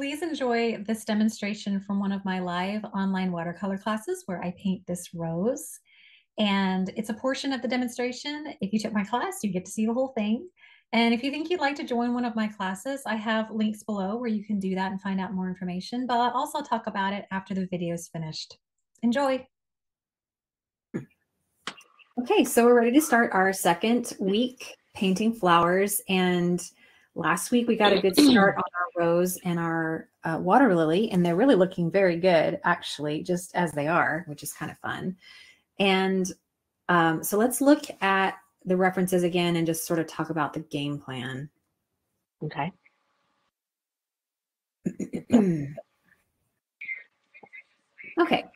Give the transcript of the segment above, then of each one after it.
please enjoy this demonstration from one of my live online watercolor classes where I paint this rose. And it's a portion of the demonstration. If you took my class, you get to see the whole thing. And if you think you'd like to join one of my classes, I have links below where you can do that and find out more information, but I'll also talk about it after the video is finished. Enjoy. Okay, so we're ready to start our second week painting flowers. And last week we got a good start on our rose and our uh, water lily, and they're really looking very good, actually, just as they are, which is kind of fun. And um, so let's look at the references again and just sort of talk about the game plan. Okay. okay.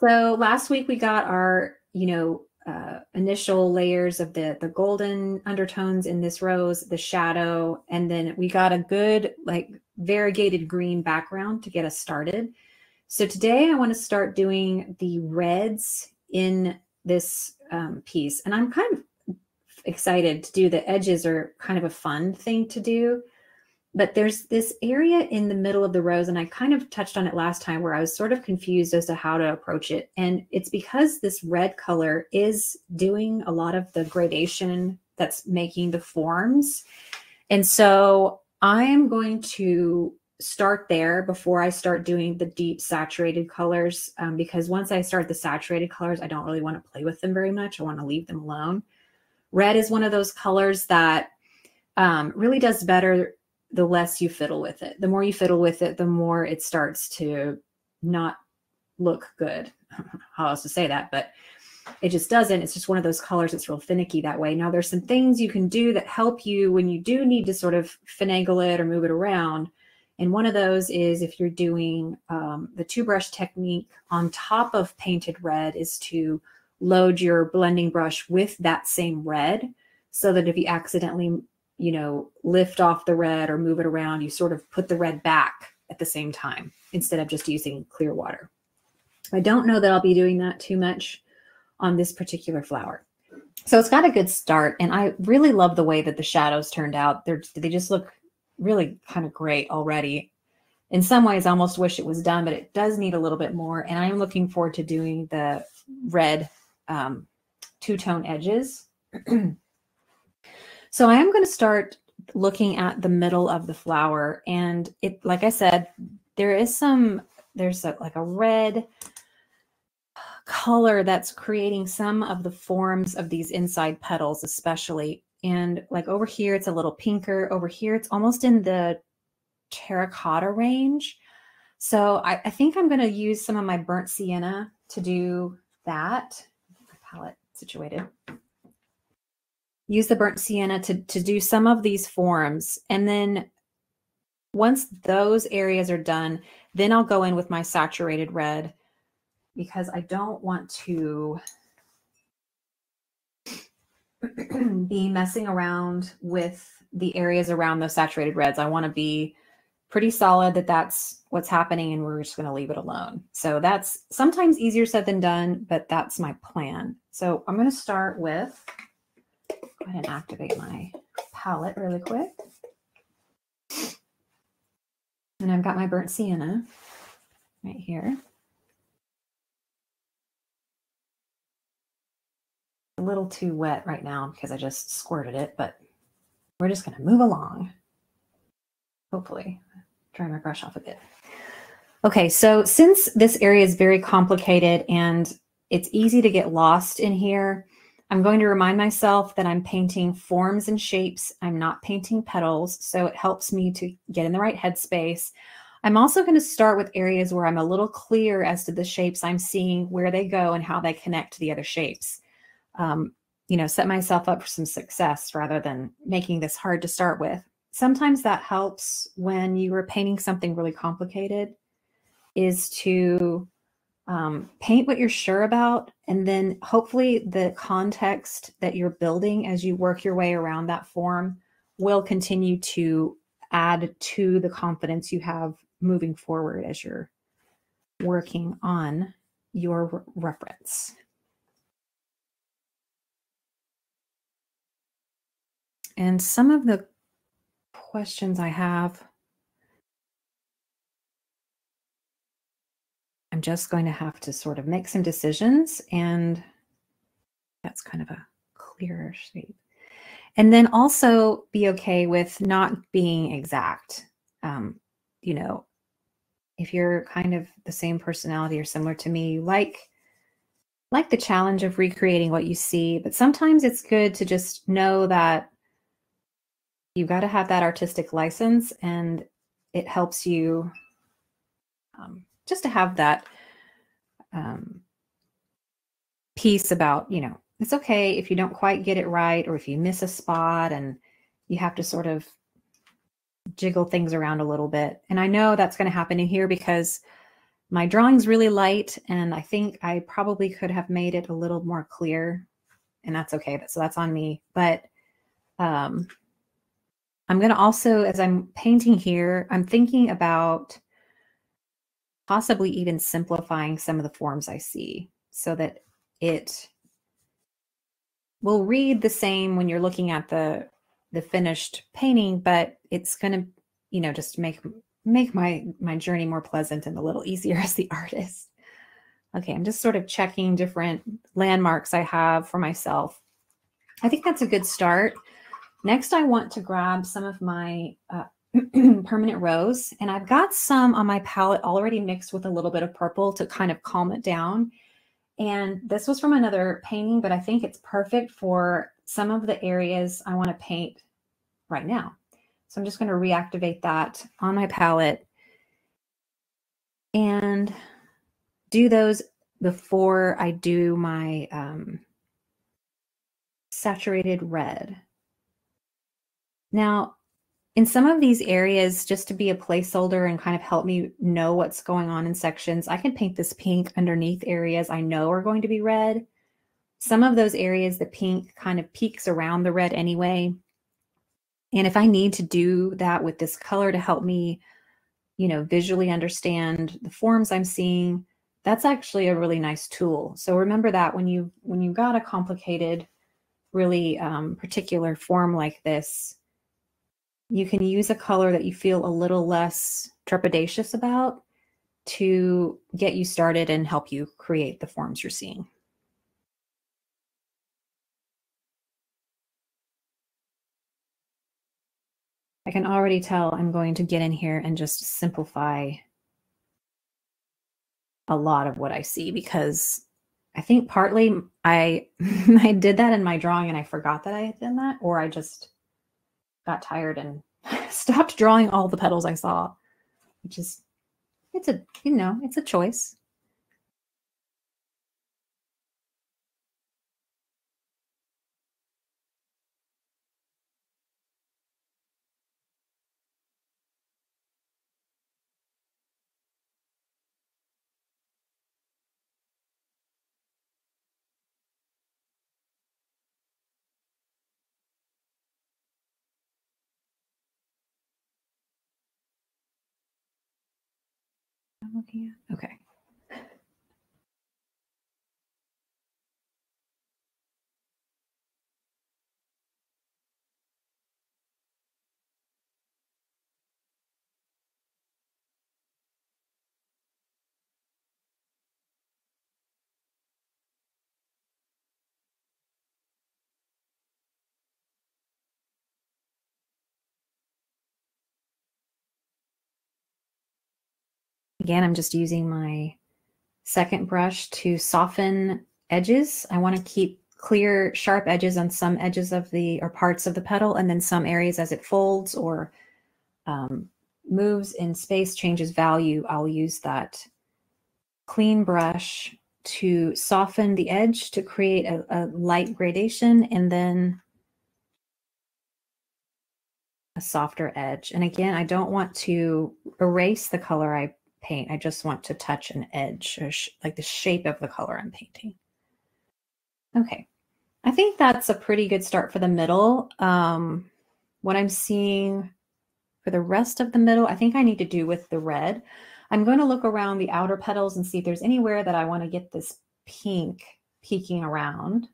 So last week we got our, you know, uh, initial layers of the the golden undertones in this rose, the shadow, and then we got a good like variegated green background to get us started. So today I want to start doing the reds in this um, piece, and I'm kind of excited to do. The edges are kind of a fun thing to do. But there's this area in the middle of the rose, and I kind of touched on it last time where I was sort of confused as to how to approach it. And it's because this red color is doing a lot of the gradation that's making the forms. And so I'm going to start there before I start doing the deep saturated colors um, because once I start the saturated colors, I don't really want to play with them very much. I want to leave them alone. Red is one of those colors that um, really does better the less you fiddle with it. The more you fiddle with it, the more it starts to not look good. How else to say that? But it just doesn't. It's just one of those colors that's real finicky that way. Now, there's some things you can do that help you when you do need to sort of finagle it or move it around. And one of those is if you're doing um, the two brush technique on top of painted red, is to load your blending brush with that same red so that if you accidentally, you know, lift off the red or move it around, you sort of put the red back at the same time instead of just using clear water. I don't know that I'll be doing that too much on this particular flower. So it's got a good start and I really love the way that the shadows turned out. They're, they just look really kind of great already. In some ways, I almost wish it was done, but it does need a little bit more. And I'm looking forward to doing the red um, two-tone edges. so I am going to start looking at the middle of the flower. And it, like I said, there is some, there's a, like a red color that's creating some of the forms of these inside petals, especially. And like over here, it's a little pinker. Over here, it's almost in the terracotta range. So I, I think I'm going to use some of my burnt sienna to do that palette situated. Use the burnt sienna to, to do some of these forms. And then once those areas are done, then I'll go in with my saturated red because I don't want to be messing around with the areas around those saturated reds. I want to be pretty solid that that's what's happening and we're just going to leave it alone. So that's sometimes easier said than done, but that's my plan. So I'm going to start with, go ahead and activate my palette really quick. And I've got my burnt sienna right here. A little too wet right now because I just squirted it, but we're just going to move along. Hopefully, dry my brush off a bit. Okay, so since this area is very complicated and it's easy to get lost in here, I'm going to remind myself that I'm painting forms and shapes. I'm not painting petals, so it helps me to get in the right headspace. I'm also going to start with areas where I'm a little clear as to the shapes I'm seeing, where they go, and how they connect to the other shapes. Um, you know, set myself up for some success rather than making this hard to start with. Sometimes that helps when you are painting something really complicated is to um, paint what you're sure about. And then hopefully the context that you're building as you work your way around that form will continue to add to the confidence you have moving forward as you're working on your reference. And some of the questions I have I'm just going to have to sort of make some decisions and that's kind of a clearer shape. And then also be okay with not being exact. Um, you know, if you're kind of the same personality or similar to me, you like like the challenge of recreating what you see, but sometimes it's good to just know that you've got to have that artistic license and it helps you um, just to have that um, piece about, you know, it's okay if you don't quite get it right or if you miss a spot and you have to sort of jiggle things around a little bit. And I know that's going to happen in here because my drawing's really light and I think I probably could have made it a little more clear and that's okay. So that's on me. But um, I'm going to also, as I'm painting here, I'm thinking about possibly even simplifying some of the forms I see so that it will read the same when you're looking at the the finished painting, but it's going to, you know, just make make my my journey more pleasant and a little easier as the artist. Okay, I'm just sort of checking different landmarks I have for myself. I think that's a good start. Next, I want to grab some of my uh, permanent rose, and I've got some on my palette already mixed with a little bit of purple to kind of calm it down. And this was from another painting, but I think it's perfect for some of the areas I want to paint right now. So I'm just going to reactivate that on my palette and do those before I do my um, saturated red. Now, in some of these areas, just to be a placeholder and kind of help me know what's going on in sections, I can paint this pink underneath areas I know are going to be red. Some of those areas, the pink kind of peaks around the red anyway. And if I need to do that with this color to help me, you know, visually understand the forms I'm seeing, that's actually a really nice tool. So remember that when you when you've got a complicated, really um, particular form like this, you can use a color that you feel a little less trepidatious about to get you started and help you create the forms you're seeing. I can already tell I'm going to get in here and just simplify a lot of what I see because I think partly I I did that in my drawing and I forgot that I had done that or I just got tired and stopped drawing all the petals I saw, which is, it's a, you know, it's a choice. I'm looking at? Okay. Again, I'm just using my second brush to soften edges. I want to keep clear, sharp edges on some edges of the, or parts of the petal, and then some areas as it folds or um, moves in space, changes value, I'll use that clean brush to soften the edge to create a, a light gradation and then a softer edge. And again, I don't want to erase the color I paint. I just want to touch an edge, or like the shape of the color I'm painting. Okay, I think that's a pretty good start for the middle. Um, what I'm seeing for the rest of the middle, I think I need to do with the red. I'm going to look around the outer petals and see if there's anywhere that I want to get this pink peeking around.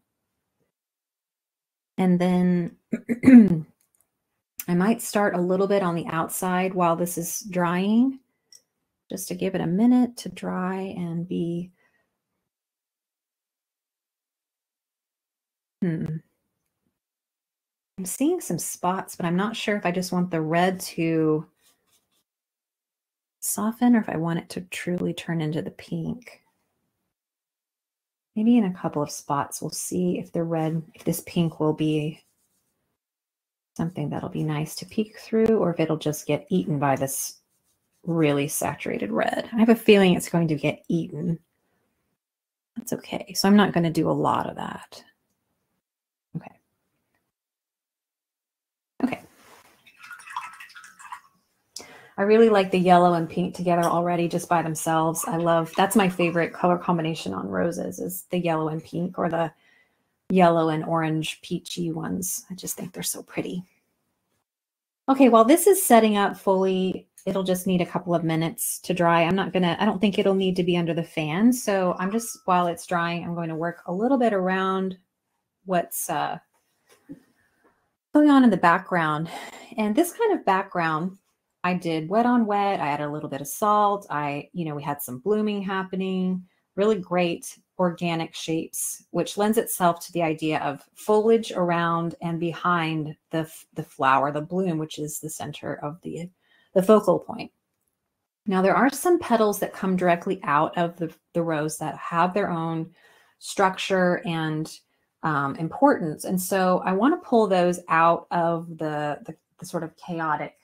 And then I might start a little bit on the outside while this is drying just to give it a minute to dry and be hmm. I'm seeing some spots, but I'm not sure if I just want the red to soften or if I want it to truly turn into the pink. Maybe in a couple of spots, we'll see if the red, if this pink will be something that'll be nice to peek through or if it'll just get eaten by this really saturated red. I have a feeling it's going to get eaten. That's okay. So I'm not going to do a lot of that. Okay. Okay. I really like the yellow and pink together already just by themselves. I love, that's my favorite color combination on roses is the yellow and pink or the yellow and orange peachy ones. I just think they're so pretty. Okay, while this is setting up fully It'll just need a couple of minutes to dry. I'm not gonna, I don't think it'll need to be under the fan. So I'm just, while it's drying, I'm going to work a little bit around what's uh, going on in the background. And this kind of background, I did wet on wet. I added a little bit of salt. I, you know, we had some blooming happening, really great organic shapes, which lends itself to the idea of foliage around and behind the, the flower, the bloom, which is the center of the the focal point. Now, there are some petals that come directly out of the, the rose that have their own structure and um, importance. And so I want to pull those out of the, the, the sort of chaotic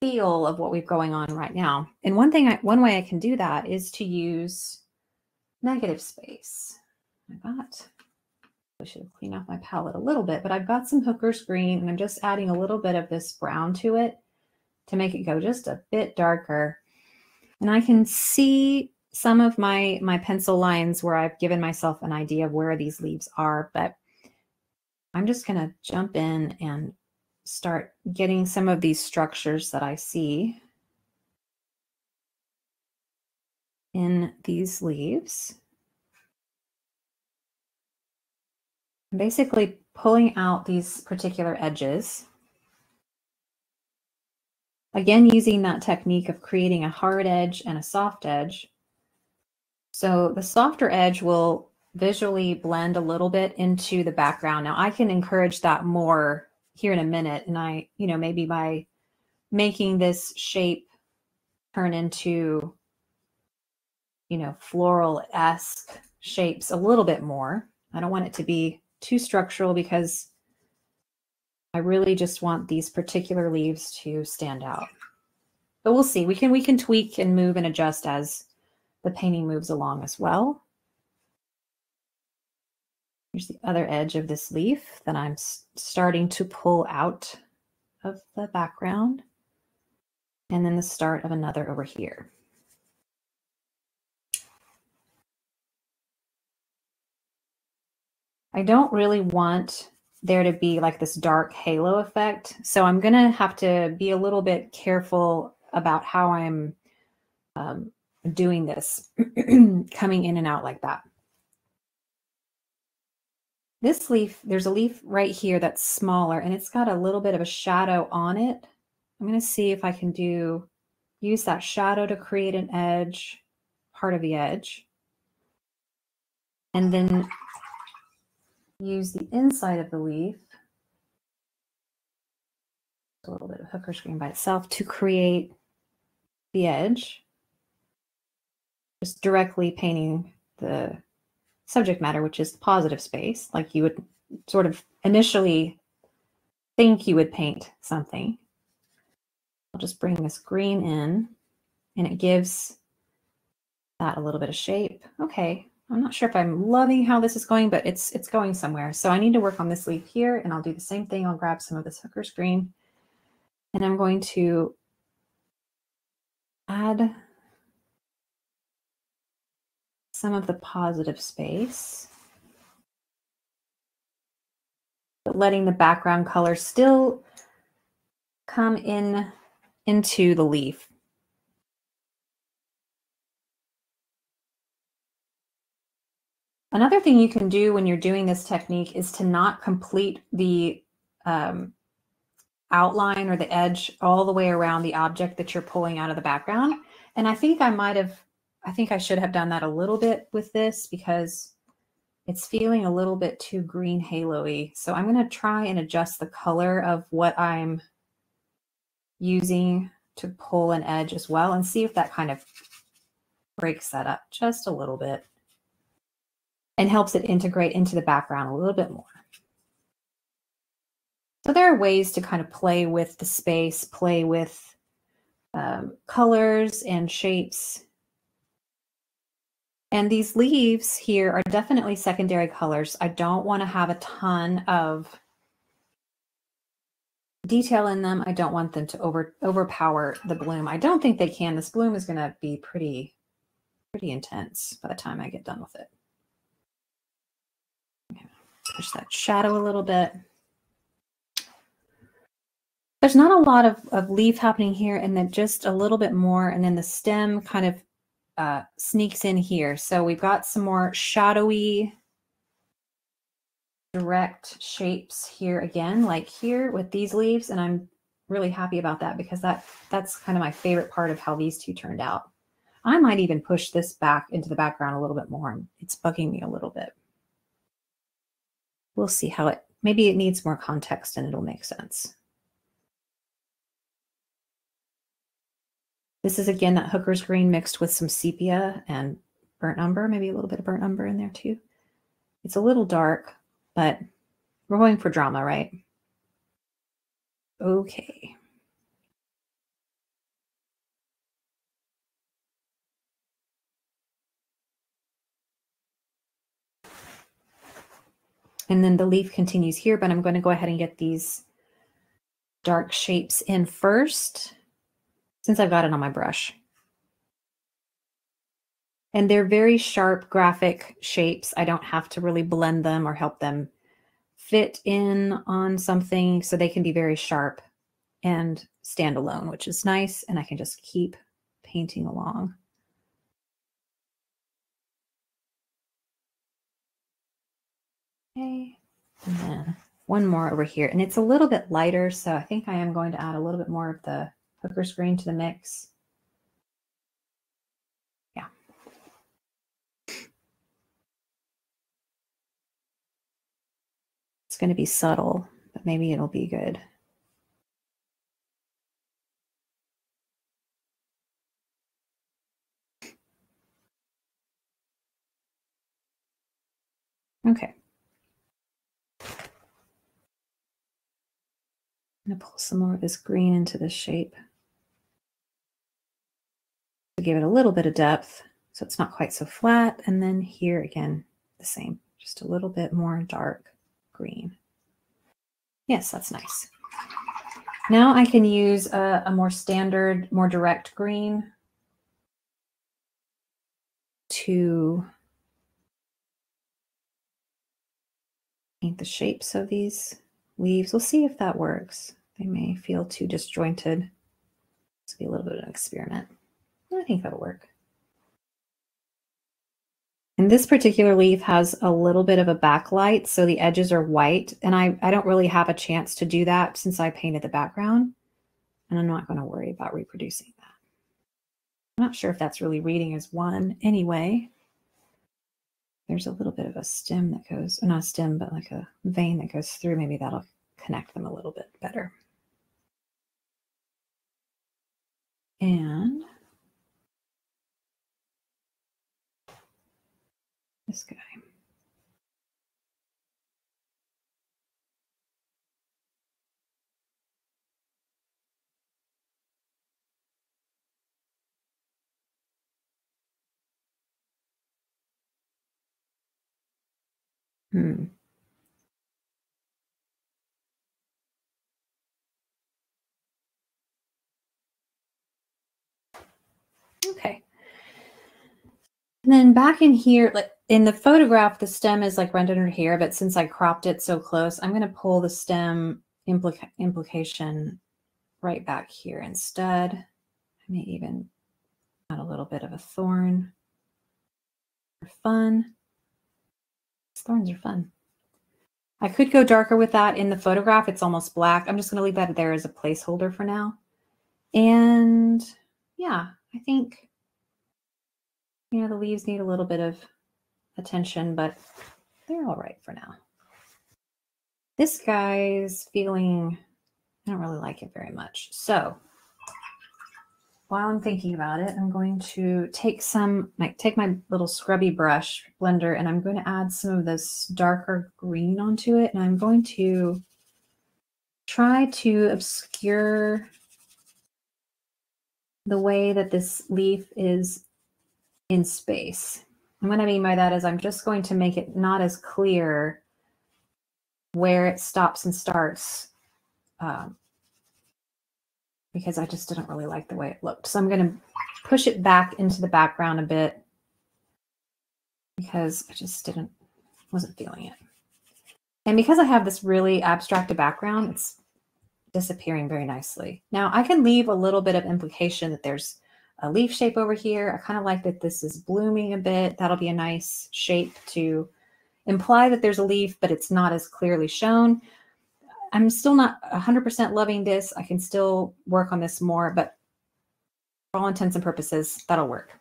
feel of what we've going on right now. And one thing, I, one way I can do that is to use negative space. I've got, I should clean off my palette a little bit, but I've got some Hooker's green and I'm just adding a little bit of this brown to it to make it go just a bit darker. And I can see some of my, my pencil lines where I've given myself an idea of where these leaves are, but I'm just going to jump in and start getting some of these structures that I see in these leaves. I'm basically pulling out these particular edges Again, using that technique of creating a hard edge and a soft edge. So the softer edge will visually blend a little bit into the background. Now I can encourage that more here in a minute. And I, you know, maybe by making this shape turn into, you know, floral-esque shapes a little bit more. I don't want it to be too structural because I really just want these particular leaves to stand out. But we'll see. We can we can tweak and move and adjust as the painting moves along as well. Here's the other edge of this leaf that I'm starting to pull out of the background. And then the start of another over here. I don't really want there to be like this dark halo effect. So I'm going to have to be a little bit careful about how I'm um, doing this, coming in and out like that. This leaf, there's a leaf right here that's smaller and it's got a little bit of a shadow on it. I'm going to see if I can do, use that shadow to create an edge, part of the edge. And then use the inside of the leaf, a little bit of hooker's green by itself to create the edge, just directly painting the subject matter, which is the positive space, like you would sort of initially think you would paint something. I'll just bring this green in and it gives that a little bit of shape. Okay, I'm not sure if I'm loving how this is going, but it's it's going somewhere. So I need to work on this leaf here and I'll do the same thing. I'll grab some of this hooker's green and I'm going to add some of the positive space, but letting the background color still come in into the leaf. Another thing you can do when you're doing this technique is to not complete the um, outline or the edge all the way around the object that you're pulling out of the background. And I think I might have, I think I should have done that a little bit with this because it's feeling a little bit too green halo-y. So I'm going to try and adjust the color of what I'm using to pull an edge as well and see if that kind of breaks that up just a little bit and helps it integrate into the background a little bit more. So there are ways to kind of play with the space, play with um, colors and shapes. And these leaves here are definitely secondary colors. I don't want to have a ton of detail in them. I don't want them to over overpower the bloom. I don't think they can. This bloom is going to be pretty, pretty intense by the time I get done with it. Push that shadow a little bit. There's not a lot of, of leaf happening here and then just a little bit more. And then the stem kind of uh, sneaks in here. So we've got some more shadowy direct shapes here again, like here with these leaves. And I'm really happy about that because that that's kind of my favorite part of how these two turned out. I might even push this back into the background a little bit more. It's bugging me a little bit. We'll see how it, maybe it needs more context and it'll make sense. This is again that hooker's green mixed with some sepia and burnt umber, maybe a little bit of burnt umber in there too. It's a little dark, but we're going for drama, right? Okay. And then the leaf continues here, but I'm going to go ahead and get these dark shapes in first since I've got it on my brush. And they're very sharp graphic shapes. I don't have to really blend them or help them fit in on something. So they can be very sharp and stand alone, which is nice. And I can just keep painting along. Okay. And then one more over here. And it's a little bit lighter. So I think I am going to add a little bit more of the hooker's green to the mix. Yeah. It's going to be subtle, but maybe it'll be good. Okay. Going to pull some more of this green into this shape to give it a little bit of depth so it's not quite so flat. And then here again, the same, just a little bit more dark green. Yes, that's nice. Now I can use a, a more standard, more direct green to paint the shapes of these leaves. We'll see if that works. They may feel too disjointed. This will be a little bit of an experiment. I think that'll work. And this particular leaf has a little bit of a backlight, so the edges are white. And I, I don't really have a chance to do that since I painted the background. And I'm not going to worry about reproducing that. I'm not sure if that's really reading as one anyway. There's a little bit of a stem that goes, not a stem, but like a vein that goes through. Maybe that'll connect them a little bit better. And this guy. Hmm. Okay. And then back in here, like in the photograph, the stem is like right under here, but since I cropped it so close, I'm going to pull the stem implica implication right back here instead. I may even add a little bit of a thorn for fun. Thorns are fun. I could go darker with that. In the photograph, it's almost black. I'm just going to leave that there as a placeholder for now. And yeah, I think, you know, the leaves need a little bit of attention, but they're all right for now. This guy's feeling, I don't really like it very much. So while I'm thinking about it, I'm going to take some, like take my little scrubby brush blender and I'm going to add some of this darker green onto it. And I'm going to try to obscure the way that this leaf is in space. And what I mean by that is I'm just going to make it not as clear where it stops and starts um, because I just didn't really like the way it looked. So I'm going to push it back into the background a bit because I just didn't, wasn't feeling it. And because I have this really abstracted background, it's disappearing very nicely. Now I can leave a little bit of implication that there's a leaf shape over here. I kind of like that this is blooming a bit. That'll be a nice shape to imply that there's a leaf, but it's not as clearly shown. I'm still not 100% loving this. I can still work on this more, but for all intents and purposes, that'll work.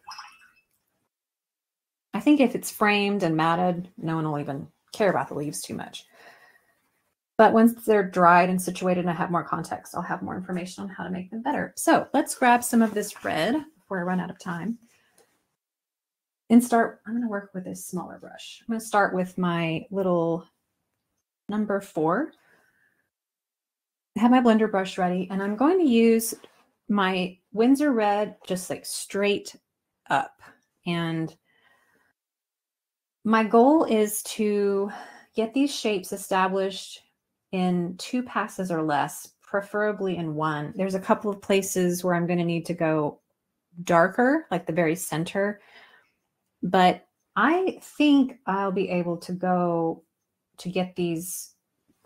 I think if it's framed and matted, no one will even care about the leaves too much. But once they're dried and situated and I have more context, I'll have more information on how to make them better. So let's grab some of this red before I run out of time. And start, I'm to work with a smaller brush. I'm to start with my little number four have my blender brush ready and I'm going to use my Winsor Red just like straight up. And my goal is to get these shapes established in two passes or less, preferably in one. There's a couple of places where I'm going to need to go darker, like the very center. But I think I'll be able to go to get these,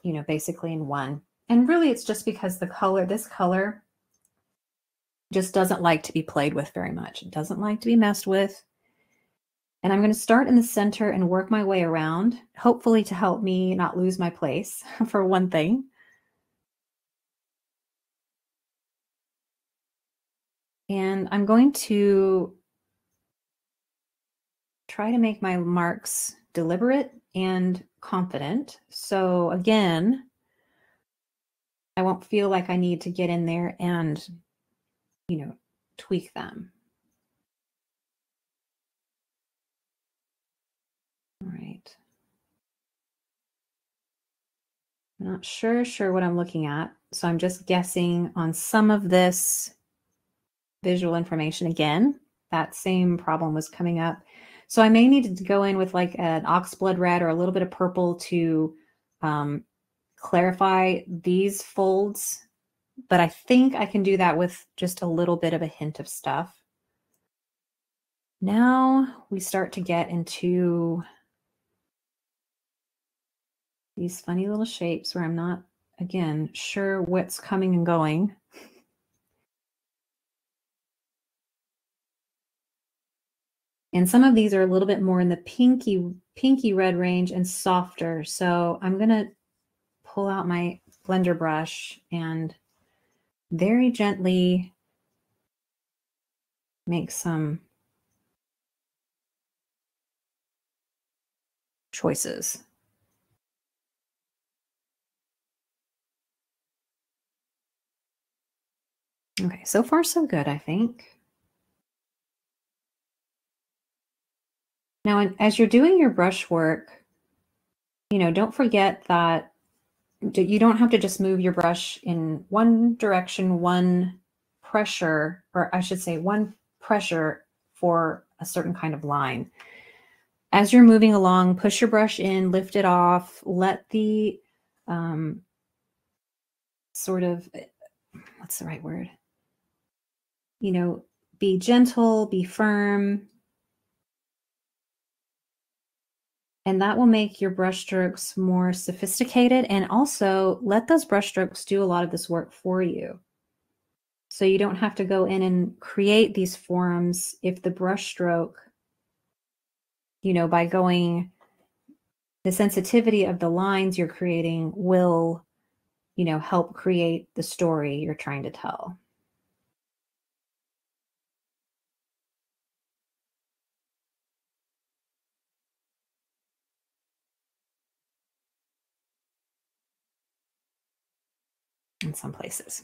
you know, basically in one. And really, it's just because the color, this color, just doesn't like to be played with very much. It doesn't like to be messed with. And I'm going to start in the center and work my way around, hopefully to help me not lose my place for one thing. And I'm going to try to make my marks deliberate and confident. So again, I won't feel like I need to get in there and, you know, tweak them. All right. I'm not sure, sure what I'm looking at. So I'm just guessing on some of this visual information again. That same problem was coming up. So I may need to go in with like an oxblood red or a little bit of purple to um, clarify these folds, but I think I can do that with just a little bit of a hint of stuff. Now we start to get into these funny little shapes where I'm not, again, sure what's coming and going. And some of these are a little bit more in the pinky, pinky red range and softer. So I'm going to pull out my blender brush and very gently make some choices. Okay, so far so good, I think. Now, as you're doing your brush work, you know, don't forget that you don't have to just move your brush in one direction, one pressure, or I should say one pressure for a certain kind of line. As you're moving along, push your brush in, lift it off, let the um, sort of, what's the right word? You know, be gentle, be firm, and that will make your brush strokes more sophisticated and also let those brush strokes do a lot of this work for you. So you don't have to go in and create these forms if the brush stroke, you know, by going the sensitivity of the lines you're creating will, you know, help create the story you're trying to tell. In some places.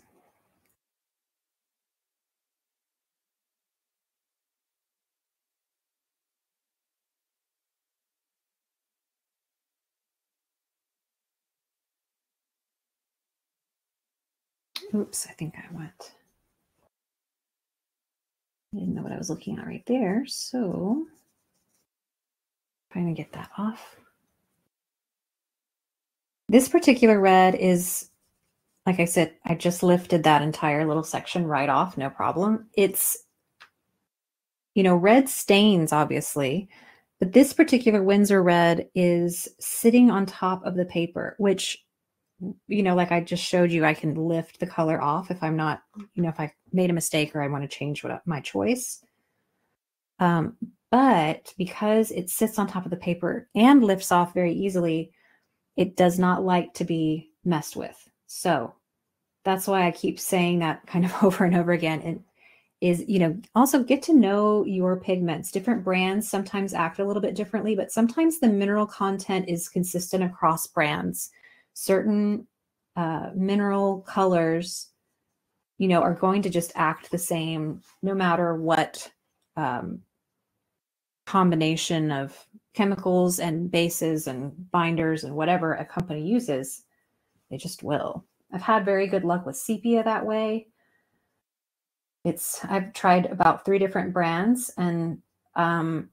Oops, I think I went. I didn't know what I was looking at right there. So trying to get that off. This particular red is, like I said, I just lifted that entire little section right off, no problem. It's, you know, red stains, obviously, but this particular Winsor red is sitting on top of the paper, which you know, like I just showed you, I can lift the color off if I'm not, you know, if I made a mistake or I want to change what my choice. Um, but because it sits on top of the paper and lifts off very easily, it does not like to be messed with. So that's why I keep saying that kind of over and over again. And is, you know, also get to know your pigments. Different brands sometimes act a little bit differently, but sometimes the mineral content is consistent across brands certain uh, mineral colors, you know, are going to just act the same no matter what um, combination of chemicals and bases and binders and whatever a company uses. They just will. I've had very good luck with sepia that way. It's I've tried about three different brands and um,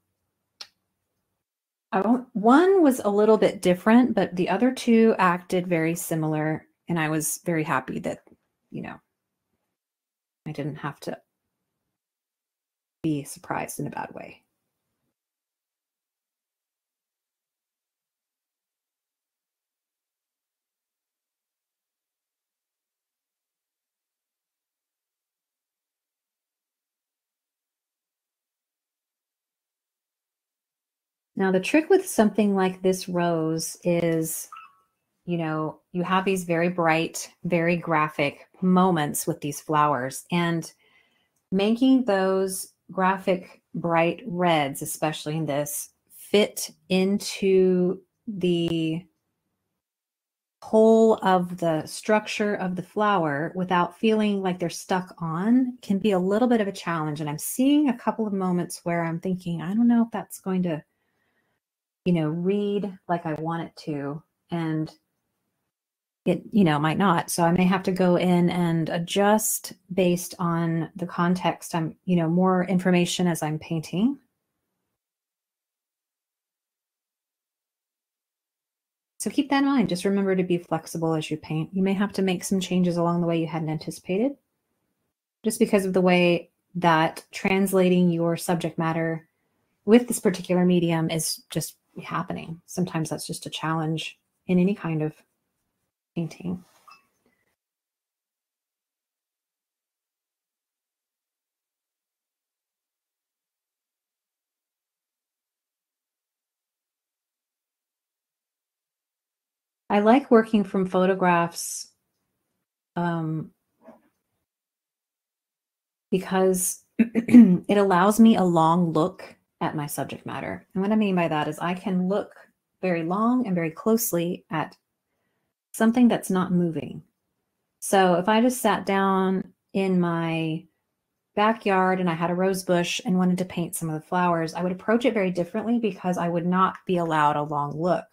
one was a little bit different, but the other two acted very similar. And I was very happy that, you know, I didn't have to be surprised in a bad way. Now, the trick with something like this rose is, you know, you have these very bright, very graphic moments with these flowers and making those graphic bright reds, especially in this, fit into the whole of the structure of the flower without feeling like they're stuck on can be a little bit of a challenge. And I'm seeing a couple of moments where I'm thinking, I don't know if that's going to you know, read like I want it to. And it, you know, might not. So I may have to go in and adjust based on the context. I'm, you know, more information as I'm painting. So keep that in mind. Just remember to be flexible as you paint. You may have to make some changes along the way you hadn't anticipated, just because of the way that translating your subject matter with this particular medium is just happening. Sometimes that's just a challenge in any kind of painting. I like working from photographs um, because it allows me a long look at my subject matter. And what I mean by that is I can look very long and very closely at something that's not moving. So if I just sat down in my backyard and I had a rose bush and wanted to paint some of the flowers, I would approach it very differently because I would not be allowed a long look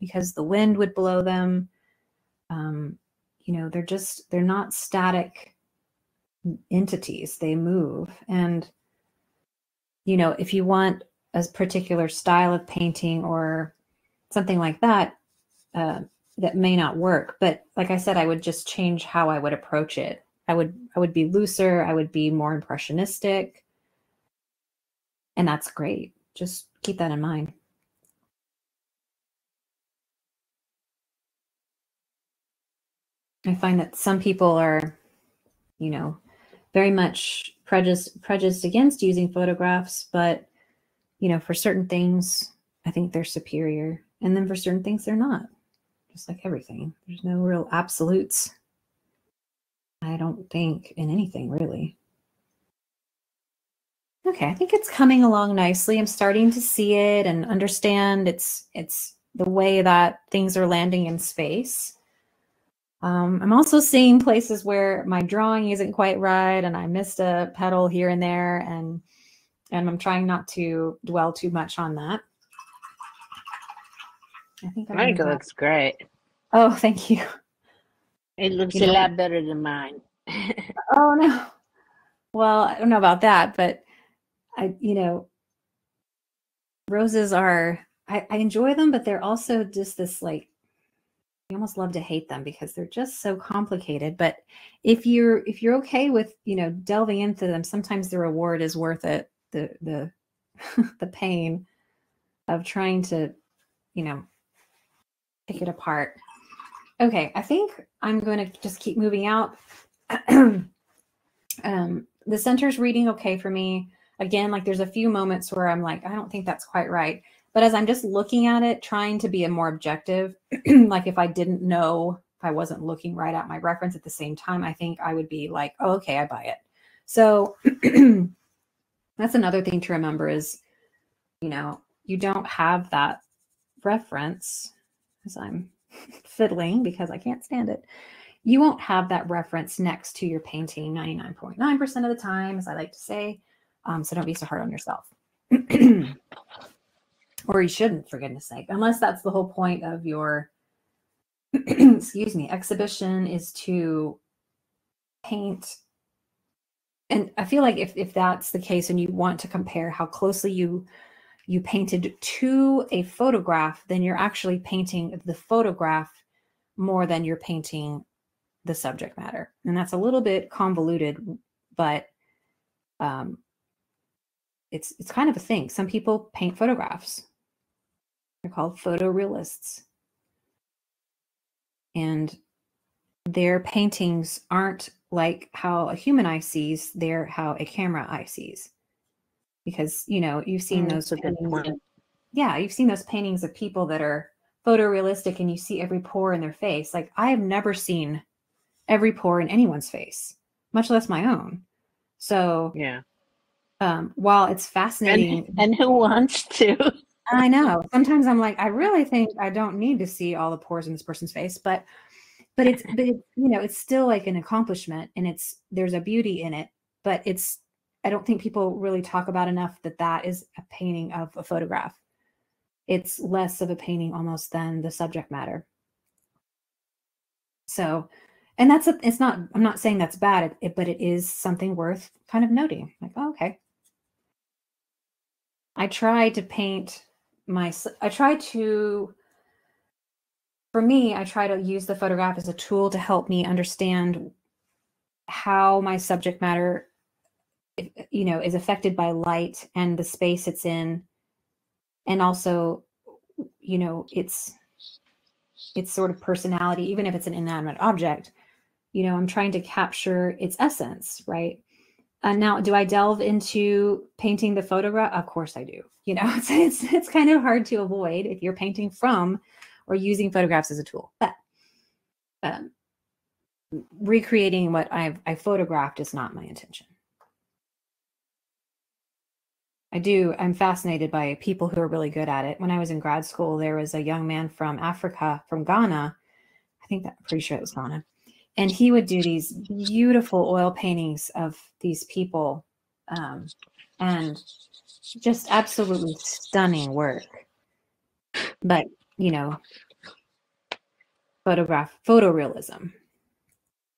because the wind would blow them. Um, you know, they're just, they're not static entities, they move. And you know, if you want a particular style of painting or something like that, uh, that may not work. But like I said, I would just change how I would approach it. I would I would be looser. I would be more impressionistic, and that's great. Just keep that in mind. I find that some people are, you know, very much prejudiced prejudiced against using photographs, but you know, for certain things, I think they're superior. And then for certain things, they're not. Just like everything, there's no real absolutes. I don't think in anything really. Okay, I think it's coming along nicely. I'm starting to see it and understand it's it's the way that things are landing in space. Um, I'm also seeing places where my drawing isn't quite right and I missed a petal here and there and and I'm trying not to dwell too much on that. I think it looks great. Oh, thank you. It looks you a know, lot better than mine. oh no. Well, I don't know about that, but I, you know, roses are I, I enjoy them, but they're also just this like you almost love to hate them because they're just so complicated. But if you're if you're okay with you know delving into them, sometimes the reward is worth it. The the the pain of trying to you know pick it apart. Okay, I think I'm going to just keep moving out. um, the center's reading okay for me. Again, like there's a few moments where I'm like, I don't think that's quite right. But as I'm just looking at it, trying to be a more objective, like if I didn't know, if I wasn't looking right at my reference at the same time, I think I would be like, oh, okay, I buy it. So that's another thing to remember is, you know, you don't have that reference as I'm fiddling because I can't stand it. You won't have that reference next to your painting 99.9% of the time, as I like to say. Um, so don't be so hard on yourself. or you shouldn't, for goodness sake, unless that's the whole point of your, excuse me, exhibition is to paint. And I feel like if, if that's the case and you want to compare how closely you you painted to a photograph, then you're actually painting the photograph more than you're painting the subject matter. And that's a little bit convoluted, but um, it's it's kind of a thing. Some people paint photographs. They're called photorealists. And their paintings aren't like how a human eye sees, they're how a camera eye sees. Because you know you've seen mm, those paintings, yeah you've seen those paintings of people that are photorealistic and you see every pore in their face. Like i have never seen every pore in anyone's face much less my own. So yeah. um while it's fascinating and, and who wants to i know sometimes i'm like i really think i don't need to see all the pores in this person's face but but it's but it, you know it's still like an accomplishment and it's there's a beauty in it but it's I don't think people really talk about enough that that is a painting of a photograph. It's less of a painting almost than the subject matter. So, and that's a, it's not, I'm not saying that's bad, it, but it is something worth kind of noting. Like, oh, okay. I try to paint my, I try to, for me, I try to use the photograph as a tool to help me understand how my subject matter you know is affected by light and the space it's in. And also you know it's its sort of personality even if it's an inanimate object you know i'm trying to capture its essence right uh, now do i delve into painting the photograph of course i do you know it's, it's it's kind of hard to avoid if you're painting from or using photographs as a tool but um, recreating what i've i photographed is not my intention I do. I'm fascinated by people who are really good at it. When I was in grad school, there was a young man from Africa, from Ghana. I think that I'm pretty sure it was Ghana. And he would do these beautiful oil paintings of these people um, and just absolutely stunning work. But, you know, photograph, photorealism.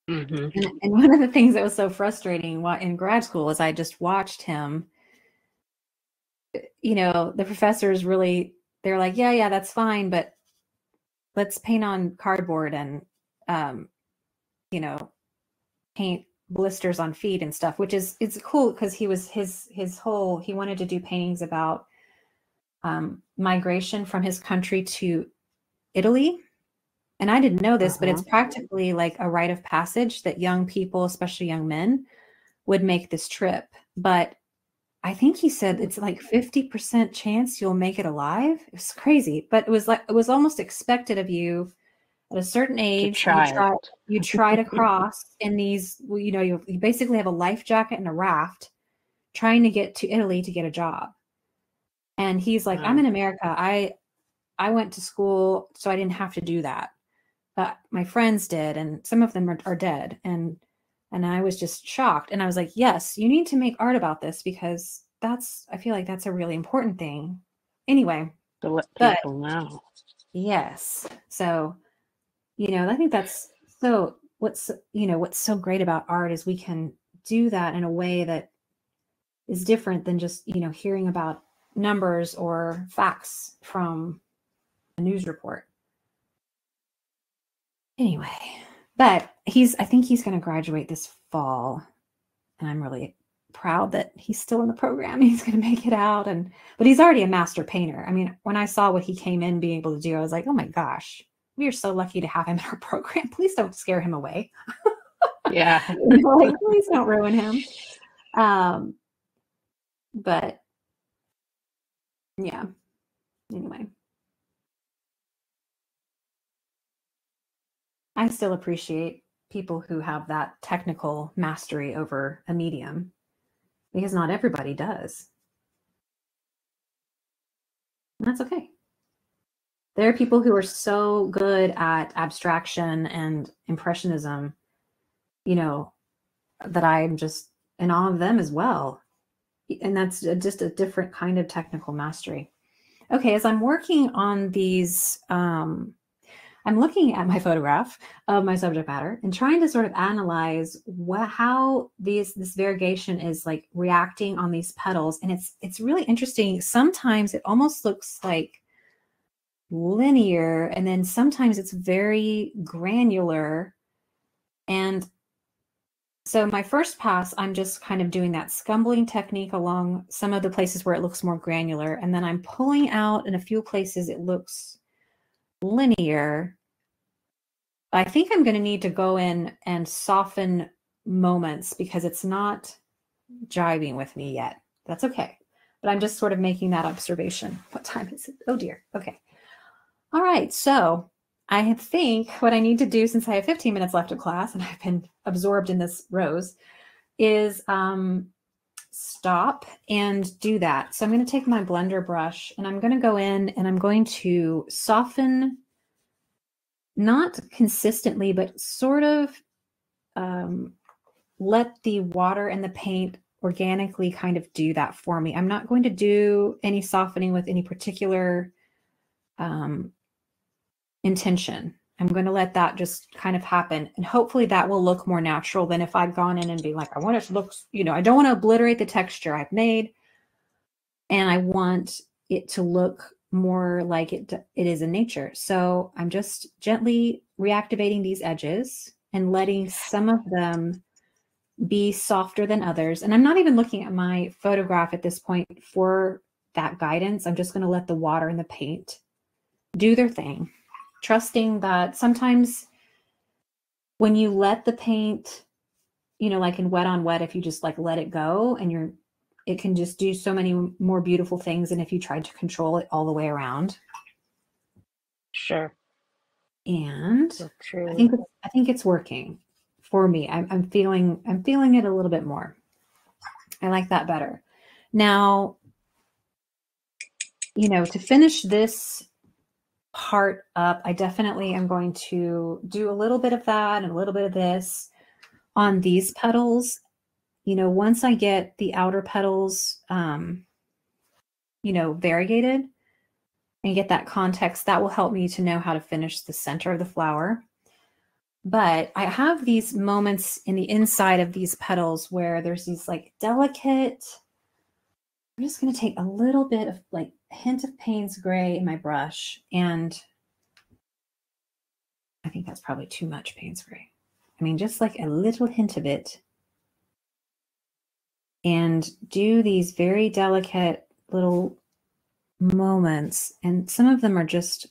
Mm-hmm. And, and one of the things that was so frustrating in grad school is I just watched him you know, the professors really they're like, yeah, yeah, that's fine, but let's paint on cardboard and um, you know, paint blisters on feet and stuff, which is it's cool because he was his his whole he wanted to do paintings about um, migration from his country to Italy. And I didn't know this, uh-huh. but it's uh-huh. practically like a rite of passage that young people, especially young men, would make this trip. But I think he said it's like 50% chance you'll make it alive. It's crazy, but it was like it was almost expected of you at a certain age. try you, try, you try to cross in these, well, you know, you, you basically have a life jacket and a raft trying to get to Italy to get a job. And he's like, I'm in America. I I went to school, so I didn't have to do that. But my friends did, and some of them are, are dead. And and I was just shocked. And I was like, yes, you need to make art about this because that's I feel like that's a really important thing. Anyway, To let But- people know. yes. So, you know, I think that's so what's you know, what's so great about art is we can do that in a way that is different than just, you know, hearing about numbers or facts from a news report. Anyway, but he's I think he's going to graduate this fall and I'm really proud that he's still in the program. He's going to make it out and but he's already a master painter. I mean, when I saw what he came in being able to do, I was like, "Oh my gosh, we are so lucky to have him in our program. Please don't scare him away." Yeah. Like, please don't ruin him. Um, but yeah. Anyway, I still appreciate people who have that technical mastery over a medium because not everybody does. And that's okay. There are people who are so good at abstraction and impressionism, you know, that I'm just in awe of them as well. And that's just a different kind of technical mastery. Okay, as I'm working on these, um, I'm looking at my photograph of my subject matter and trying to sort of analyze what, how these this variegation is like reacting on these petals, and it's it's really interesting. Sometimes it almost looks like linear, and then sometimes it's very granular, and so my first pass, I'm just kind of doing that scumbling technique along some of the places where it looks more granular. And then I'm pulling out in a few places it looks linear. I think I'm going to need to go in and soften moments because it's not jiving with me yet. That's okay. But I'm just sort of making that observation. What time is it? Oh dear. Okay. All right. So I think what I need to do since I have 15 minutes left of class and I've been absorbed in this rose is um, stop and do that. So I'm going to take my blender brush and I'm going to go in and I'm going to soften, not consistently, but sort of um, let the water and the paint organically kind of do that for me. I'm not going to do any softening with any particular um, intention. I'm going to let that just kind of happen. And hopefully that will look more natural than if I'd gone in and be like, I want it to look, you know, I don't want to obliterate the texture I've made. And I want it to look more like it, it is in nature. So I'm just gently reactivating these edges and letting some of them be softer than others. And I'm not even looking at my photograph at this point for that guidance. I'm just going to let the water and the paint do their thing trusting that sometimes when you let the paint you know like in wet on wet if you just like let it go and you're it can just do so many more beautiful things than if you tried to control it all the way around. Sure. and i think it's, i think it's working for me. I'm, I'm feeling i'm feeling it a little bit more. I like that better. Now you know to finish this part up, I definitely am going to do a little bit of that and a little bit of this on these petals. You know, once I get the outer petals, um, you know, variegated and get that context, that will help me to know how to finish the center of the flower. But I have these moments in the inside of these petals where there's these like delicate. I'm just going to take a little bit of like hint of Payne's gray in my brush and I think that's probably too much Payne's gray. I mean, just like a little hint of it and do these very delicate little moments. And some of them are just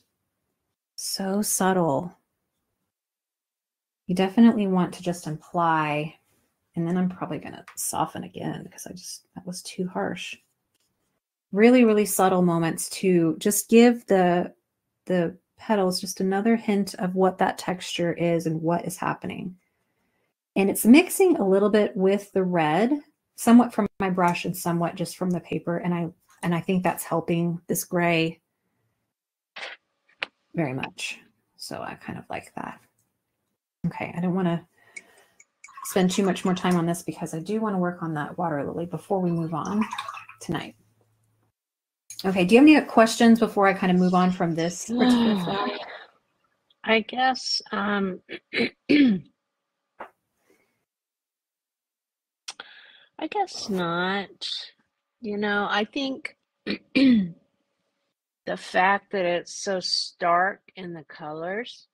so subtle. You definitely want to just imply And then I'm probably going to soften again because I just, that was too harsh. Really, really subtle moments to just give the, the petals just another hint of what that texture is and what is happening. And it's mixing a little bit with the red, somewhat from my brush and somewhat just from the paper. And I, and I think that's helping this gray very much. So I kind of like that. Okay, I don't want to spend too much more time on this because I do want to work on that water lily before we move on tonight. Okay, do you have any questions before I kind of move on from this particular I guess um I guess not. You know, I think the fact that it's so stark in the colors,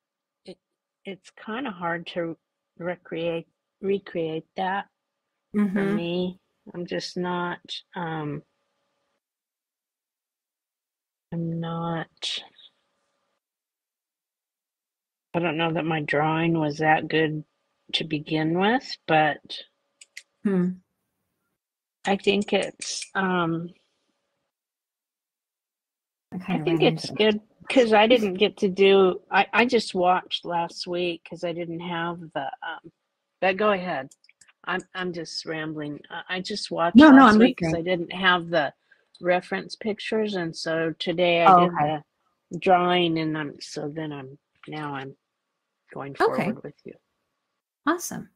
it it's kind of hard to recreate recreate that for Mm-hmm. me. I'm just not um I'm not I don't know that my drawing was that good to begin with, but Hmm. I think it's um I I kind of think ran it's into good because I didn't get to do I I just watched last week because I didn't have the um but go ahead. I'm I'm just rambling. I I just watched No, no, last I'm week because I listening. didn't have the reference pictures and so today I Oh, did okay. the drawing and I'm so then I'm now I'm going Okay. forward with you. Awesome.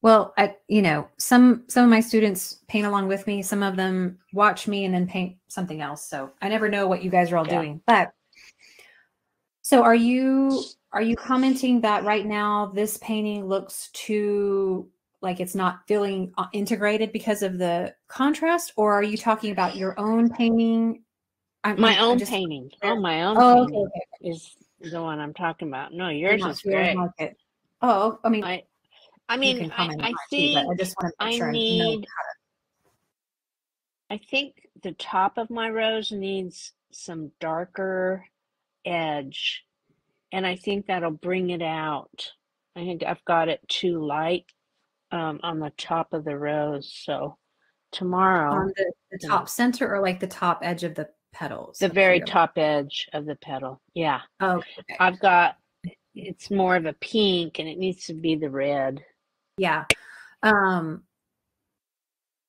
Well, I, you know, some some of my students paint along with me. Some of them watch me and then paint something else. So I never know what you guys are all Yeah. doing. But so are you are you commenting that right now this painting looks too like it's not feeling uh, integrated because of the contrast, or are you talking about your own painting? I'm, My I'm, I own just painting. Oh, my own oh okay, painting okay. is the one I'm talking about. No, yours is great. like it. Oh, I mean, I I mean I I too, I just want to I make I know. need I think the top of my rose needs some darker edge and I think that'll bring it out. I think I've got it too light um on the top of the rose. So tomorrow, On the, the know, top center or like the top edge of the petals the very top edge of the petal. Yeah. oh okay. I've got it's more of a pink and it needs to be the red. Yeah. Um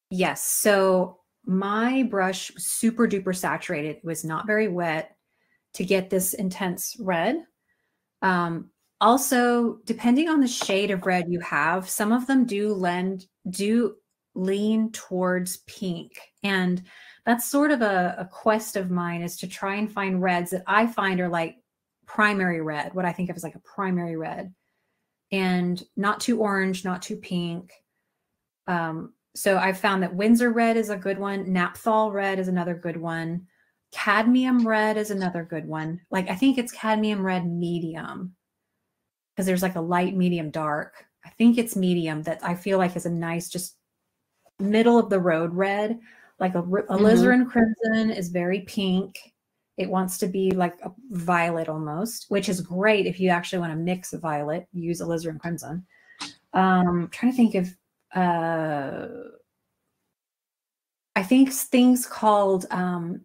yes. So my brush was super duper saturated. It was not very wet to get this intense red. Um also depending on the shade of red you have, some of them do lend do lean towards pink. And that's sort of a, a quest of mine is to try and find reds that I find are like primary red, what I think of as like a primary red and not too orange, not too pink. Um, so I've found that Winsor red is a good one. Naphthol red is another good one. Cadmium red is another good one. Like I think it's cadmium red medium because there's like a light, medium, dark. I think it's medium that I feel like is a nice, just middle of the road red. Like a, ri- Mm-hmm. alizarin crimson is very pink. It wants to be like a violet almost, which is great if you actually want to mix a violet, use alizarin crimson. Um, trying to think of uh I think things called um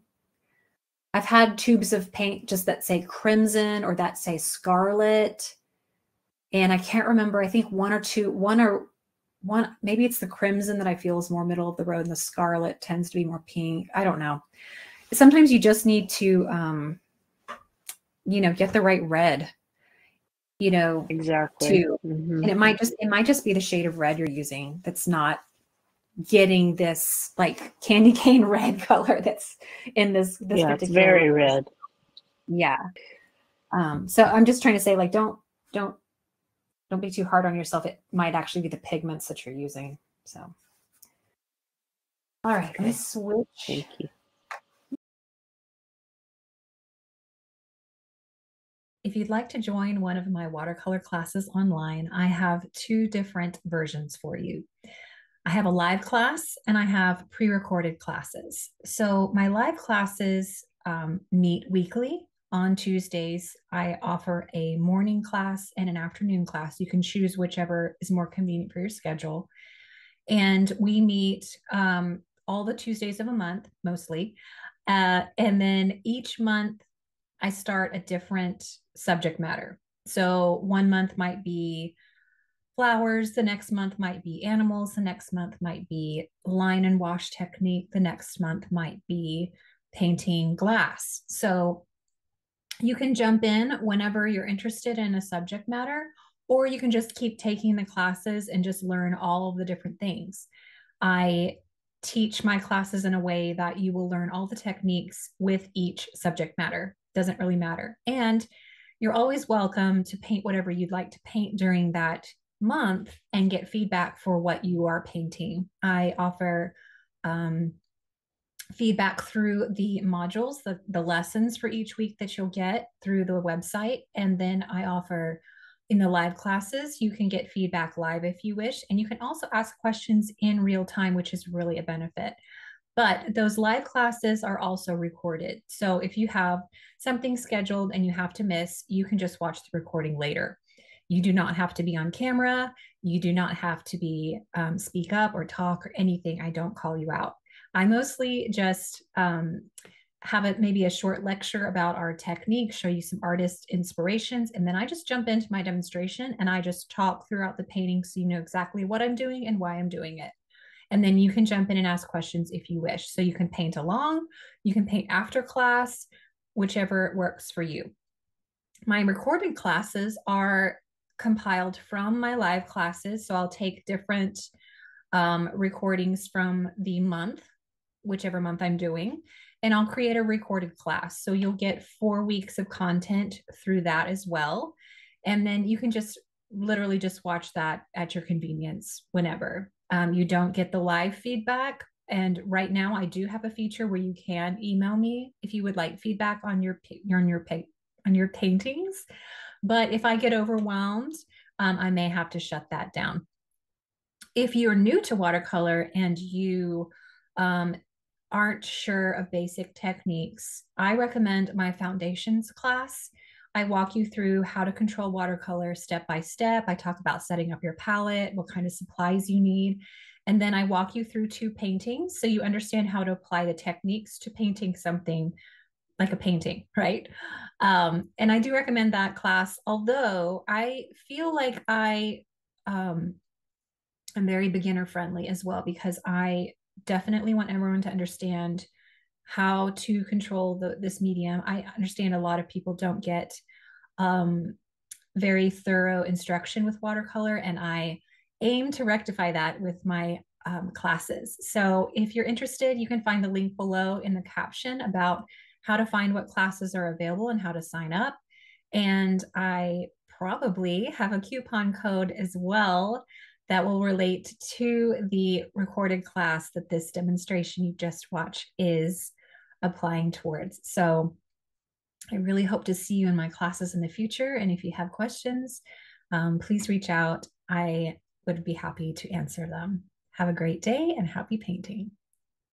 I've had tubes of paint just that say crimson or that say scarlet. And I can't remember. I think one or two, one or one, maybe it's the crimson that I feel is more middle of the road, and the scarlet tends to be more pink. I don't know. Sometimes you just need to, um, you know, get the right red, you know, Exactly. too. hmm And it might just, it might just be the shade of red you're using that's not getting this like candy cane red color that's in this this Yeah, it's very red. Yeah. Um, so I'm just trying to say, like, don't don't don't be too hard on yourself. It might actually be the pigments that you're using. So all right, let me switch. Thank you. If you'd like to join one of my watercolor classes online, I have two different versions for you. I have a live class and I have pre recorded classes. So, my live classes um, meet weekly on Tuesdays, I offer a morning class and an afternoon class. You can choose whichever is more convenient for your schedule. And we meet um, all the Tuesdays of a month, mostly. Uh, and then each month, I start a different subject matter. So one month might be flowers, the next month might be animals, the next month might be line and wash technique, the next month might be painting glass. So you can jump in whenever you're interested in a subject matter, or you can just keep taking the classes and just learn all of the different things. I teach my classes in a way that you will learn all the techniques with each subject matter. Doesn't really matter. And you're always welcome to paint whatever you'd like to paint during that month and get feedback for what you are painting. I offer um, feedback through the modules, the, the lessons for each week that you'll get through the website. And then I offer in the live classes, you can get feedback live if you wish. And you can also ask questions in real time, which is really a benefit. But those live classes are also recorded. So if you have something scheduled and you have to miss, you can just watch the recording later. You do not have to be on camera. You do not have to be um, speak up or talk or anything. I don't call you out. I mostly just um, have it maybe a short lecture about our technique, show you some artist inspirations, and then I just jump into my demonstration and I just talk throughout the painting so you know exactly what I'm doing and why I'm doing it. And then you can jump in and ask questions if you wish. So you can paint along, you can paint after class, whichever works for you. My recorded classes are compiled from my live classes. So I'll take different um, recordings from the month whichever month I'm doing, and I'll create a recorded class. So you'll get four weeks of content through that as well. And then you can just literally just watch that at your convenience whenever. Um, you don't get the live feedback. And right now, I do have a feature where you can email me if you would like feedback on your on your on your paintings. But if I get overwhelmed, um, I may have to shut that down. If you're new to watercolor and you um, aren't sure of basic techniques, I recommend my foundations class. I walk you through how to control watercolor step by step. I talk about setting up your palette, what kind of supplies you need. And then I walk you through two paintings so you understand how to apply the techniques to painting something like a painting, right? Um, and I do recommend that class, although I feel like I um, am very beginner friendly as well because I definitely want everyone to understand how to control the, this medium. I understand a lot of people don't get um, very thorough instruction with watercolor, and I aim to rectify that with my um, classes. So if you're interested, you can find the link below in the caption about how to find what classes are available and how to sign up. And I probably have a coupon code as well that will relate to the recorded class that this demonstration you just watched is applying towards. So I really hope to see you in my classes in the future. And if you have questions, um, please reach out. I would be happy to answer them. Have a great day and happy painting.